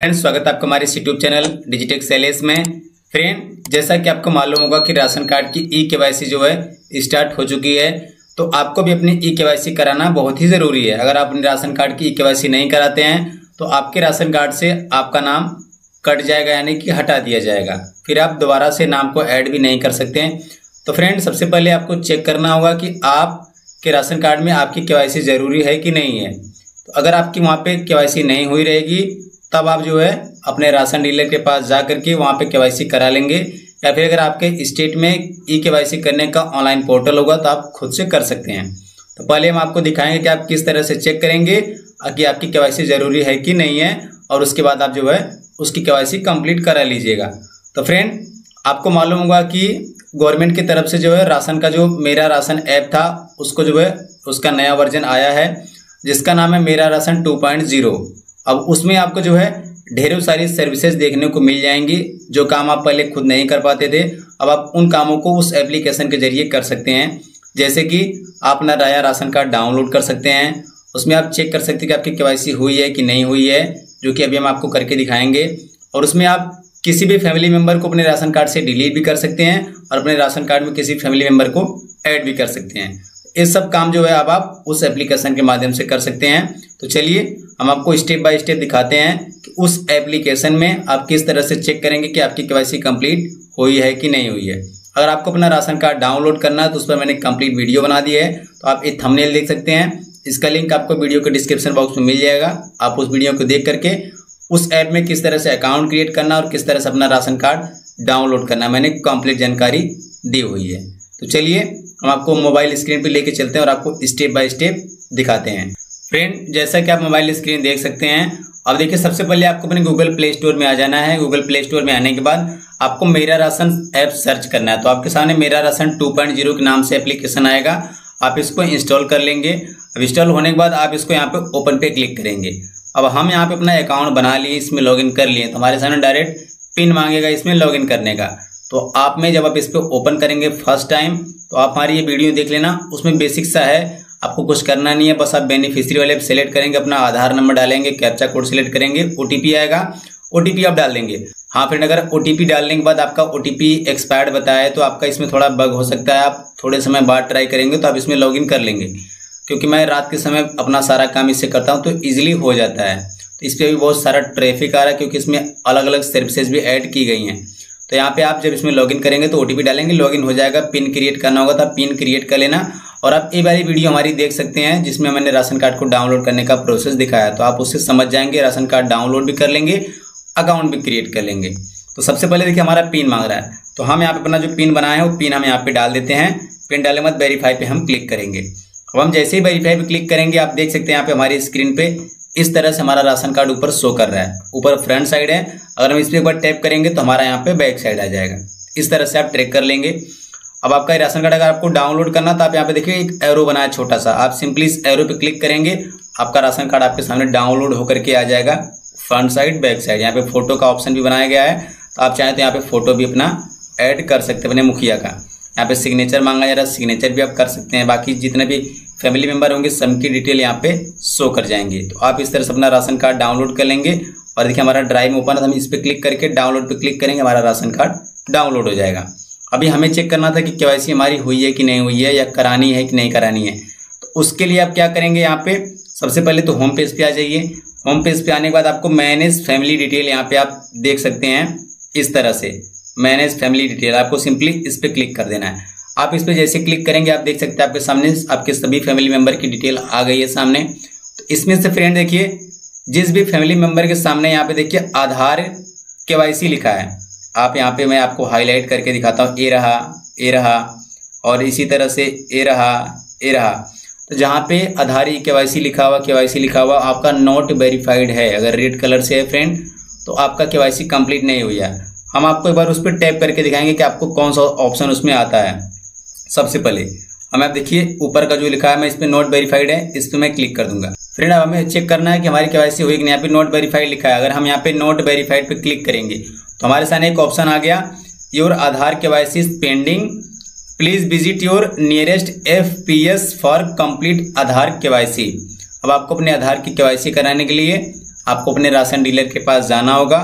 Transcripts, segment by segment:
Friends स्वागत है आपका हमारे यूट्यूब चैनल डिजिटेक सेलेस में। फ्रेंड जैसा कि आपको मालूम होगा कि राशन कार्ड की ई केवाईसी जो है स्टार्ट हो चुकी है। तो आपको भी अपनी ई केवाईसी कराना बहुत ही ज़रूरी है। अगर आप अपने राशन कार्ड की ई केवाईसी नहीं कराते हैं तो आपके राशन कार्ड से आपका नाम कट जाएगा, यानी कि हटा दिया जाएगा। फिर आप दोबारा से नाम को ऐड भी नहीं कर सकते हैं। तो फ्रेंड सबसे पहले आपको चेक करना होगा कि आपके राशन कार्ड में आपकी के ज़रूरी है कि नहीं है। तो अगर आपकी वहाँ पे के नहीं हुई रहेगी तब आप जो है अपने राशन डीलर के पास जा करके वहाँ पे केवाईसी करा लेंगे या फिर अगर आपके स्टेट में ई केवाईसी करने का ऑनलाइन पोर्टल होगा तो आप खुद से कर सकते हैं। तो पहले हम आपको दिखाएँगे कि आप किस तरह से चेक करेंगे कि आपकी केवाईसी ज़रूरी है कि नहीं है और उसके बाद आप जो है उसकी केवाईसी कंप्लीट करा लीजिएगा। तो फ्रेंड, आपको मालूम होगा कि गवर्नमेंट की तरफ़ से जो है राशन का जो मेरा राशन ऐप था, उसको जो है उसका नया वर्जन आया है, जिसका नाम है मेरा राशन टू पॉइंट ज़ीरो। अब उसमें आपको जो है ढेरों सारी सर्विसेज़ देखने को मिल जाएँगी, जो काम आप पहले खुद नहीं कर पाते थे, अब आप उन कामों को उस एप्लीकेशन के ज़रिए कर सकते हैं। जैसे कि आप अपना राया राशन कार्ड डाउनलोड कर सकते हैं। उसमें आप चेक कर सकते हैं कि आपकी के हुई है कि नहीं हुई है, जो कि अभी हम आपको करके दिखाएँगे। और उसमें आप किसी भी फैमिली मेंबर को अपने राशन कार्ड से डिलीट भी कर सकते हैं और अपने राशन कार्ड में किसी फैमिली मेंबर को ऐड भी कर सकते हैं। ये सब काम जो है अब आप उस एप्लीकेशन के माध्यम से कर सकते हैं। तो चलिए हम आपको स्टेप बाय स्टेप दिखाते हैं कि उस एप्लीकेशन में आप किस तरह से चेक करेंगे कि आपकी केवाईसी कंप्लीट हुई है कि नहीं हुई है। अगर आपको अपना राशन कार्ड डाउनलोड करना है तो उस पर मैंने कंप्लीट वीडियो बना दी है तो आप एक थंबनेल देख सकते हैं। इसका लिंक आपको वीडियो के डिस्क्रिप्शन बॉक्स में मिल जाएगा। आप उस वीडियो को देख करके उस ऐप में किस तरह से अकाउंट क्रिएट करना और किस तरह से अपना राशन कार्ड डाउनलोड करना मैंने कंप्लीट जानकारी दी हुई है। तो चलिए, हम आपको मोबाइल स्क्रीन पर लेके चलते हैं और आपको स्टेप बाय स्टेप दिखाते हैं। फ्रेंड जैसा कि आप मोबाइल स्क्रीन देख सकते हैं, अब देखिए, सबसे पहले आपको अपने गूगल प्ले स्टोर में आ जाना है। गूगल प्ले स्टोर में आने के बाद आपको मेरा राशन ऐप सर्च करना है। तो आपके सामने मेरा राशन 2.0 के नाम से एप्लीकेशन आएगा। आप इसको इंस्टॉल कर लेंगे। अब इंस्टॉल होने के बाद आप इसको यहाँ पे ओपन पे क्लिक करेंगे। अब हम यहाँ पे अपना अकाउंट बना लिए, इसमें लॉगिन कर लिए। तो हमारे सामने डायरेक्ट पिन मांगेगा इसमें लॉगिन करने का। तो आप में जब आप इस पर ओपन करेंगे फ़र्स्ट टाइम तो आप हमारी ये वीडियो देख लेना। उसमें बेसिक सा है। आपको कुछ करना नहीं है, बस आप बेनिफिशियरी वाले सेलेक्ट करेंगे, अपना आधार नंबर डालेंगे कैप्चा कोड सेलेक्ट करेंगे ओटीपी आएगा ओटीपी आप डाल देंगे। हाँ फ्रेंड अगर ओटीपी डालने के बाद आपका ओटीपी एक्सपायर्ड बताया है तो आपका इसमें थोड़ा बग हो सकता है, आप थोड़े समय बाद ट्राई करेंगे तो आप इसमें लॉगिन कर लेंगे। क्योंकि मैं रात के समय अपना सारा काम इससे करता हूँ तो ईजिली हो जाता है। तो इस पर भी बहुत सारा ट्रैफ़िक आ रहा है, क्योंकि इसमें अलग अलग सर्विसेज़ भी ऐड की गई हैं। तो यहाँ पे आप जब इसमें लॉगिन करेंगे तो ओटीपी डालेंगे लॉगिन हो जाएगा पिन क्रिएट करना होगा तो आप पिन क्रिएट कर लेना। और आप ये वाली वीडियो हमारी देख सकते हैं, जिसमें मैंने राशन कार्ड को डाउनलोड करने का प्रोसेस दिखाया। तो आप उससे समझ जाएँगे, राशन कार्ड डाउनलोड भी कर लेंगे, अकाउंट भी क्रिएट कर लेंगे। तो सबसे पहले देखिए हमारा पिन मांग रहा है। तो हम यहाँ पे अपना जो पिन बनाए हैं, वो पिन हम यहाँ पे डाल देते हैं। पिन डाले मत वेरीफाई पे हम क्लिक करेंगे। अब हम जैसे ही वेरीफाई पे क्लिक करेंगे, आप देख सकते हैं यहाँ पे हमारी स्क्रीन पे इस तरह से हमारा राशन कार्ड ऊपर शो कर रहा है। ऊपर फ्रंट साइड है। अगर हम इस पर एक बार टैप करेंगे तो हमारा यहाँ पे बैक साइड आ जाएगा। इस तरह से आप ट्रैक कर लेंगे। अब आपका राशन कार्ड अगर आपको डाउनलोड करना तो आप यहाँ पे देखिए एक एरो बनाया छोटा सा आप सिंपली इस एरो पे क्लिक करेंगे, आपका राशन कार्ड आपके सामने डाउनलोड होकर के आ जाएगा फ्रंट साइड बैक साइड यहाँ पे फ़ोटो का ऑप्शन भी बनाया गया है। तो आप चाहें तो यहाँ पे फ़ोटो भी अपना ऐड कर सकते हैं अपने मुखिया का। यहाँ पे सिग्नेचर मांगा जा रहा है सिग्नेचर भी आप कर सकते हैं। बाकी जितने भी फैमिली मेंबर होंगे सबकी डिटेल यहाँ पे शो कर जाएँगे। तो आप इस तरह से अपना राशन कार्ड डाउनलोड कर लेंगे और देखिए हमारा ड्राइव ओपन है तो हम इस पर क्लिक करके डाउनलोड पर क्लिक करेंगे, हमारा राशन कार्ड डाउनलोड हो जाएगा। अभी हमें चेक करना था कि के हमारी हुई है कि नहीं हुई है या करानी है कि नहीं करानी है। तो उसके लिए आप क्या करेंगे यहाँ पे? सबसे पहले तो होम पेज पे आ जाइए। होम पेज पे आने के बाद आपको मैनेज फैमिली डिटेल यहाँ पे आप देख सकते हैं इस तरह से। मैनेज फैमिली डिटेल आपको सिंपली इस पर क्लिक कर देना है। आप इस पर जैसे क्लिक करेंगे, आप देख सकते हैं आपके सामने आपके सभी फैमिली मेंबर की डिटेल आ गई है सामने। तो इसमें से फ्रेंड देखिए, जिस भी फैमिली मेंबर के सामने यहाँ पे देखिए, आधार के लिखा है। आप यहाँ पे मैं आपको हाईलाइट करके दिखाता हूँ, ए रहा ए रहा और इसी तरह से ए रहा ए रहा। तो जहाँ पे आधार के लिखा हुआ, के लिखा हुआ, आपका नॉट वेरीफाइड है। अगर रेड कलर से है फ्रेंड तो आपका के वाई कंप्लीट नहीं हुई है। हम आपको एक बार उस पर टैप करके दिखाएँगे कि आपको कौन सा ऑप्शन उसमें आता है। सबसे पहले, हमें आप देखिए, ऊपर का जो लिखा है, मैं इस पर नोट वेरीफाइड है, इस पर मैं क्लिक कर दूँगा। फ्रेंड अब हमें चेक करना है कि हमारी केवाईसी हुई कि यहाँ पे नोट वेरीफाइड लिखा है। अगर हम यहाँ पे नोट वेरीफाइड पे क्लिक करेंगे तो हमारे सामने एक ऑप्शन आ गया। Your Aadhaar KYC pending please visit your nearest F P S for complete Aadhaar KYC अब आपको अपने आधार की केवाईसी कराने के लिए आपको अपने राशन डीलर के पास जाना होगा।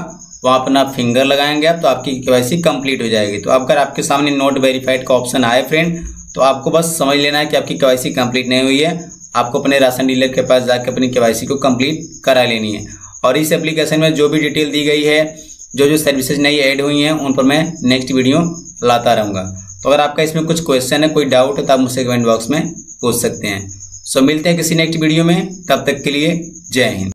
वहाँ अपना फिंगर लगाएँगे आप तो आपकी के कंप्लीट हो जाएगी। तो अगर आपके सामने नोट वेरीफाइड का ऑप्शन आए फ्रेंड तो आपको बस समझ लेना है कि आपकी के कंप्लीट नहीं हुई है। आपको अपने राशन डीलर के पास जाकर अपनी के को कंप्लीट करा लेनी है। और इस एप्लीकेशन में जो भी डिटेल दी गई है जो जो सर्विसेज़ नई ऐड हुई हैं, उन पर मैं नेक्स्ट वीडियो लाता रहूँगा। तो अगर आपका इसमें कुछ क्वेश्चन है, कोई डाउट है तो आप मुझसे कमेंट बॉक्स में पूछ सकते हैं। सो मिलते हैं किसी नेक्स्ट वीडियो में, तब तक के लिए जय हिंद।